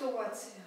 sytuacja.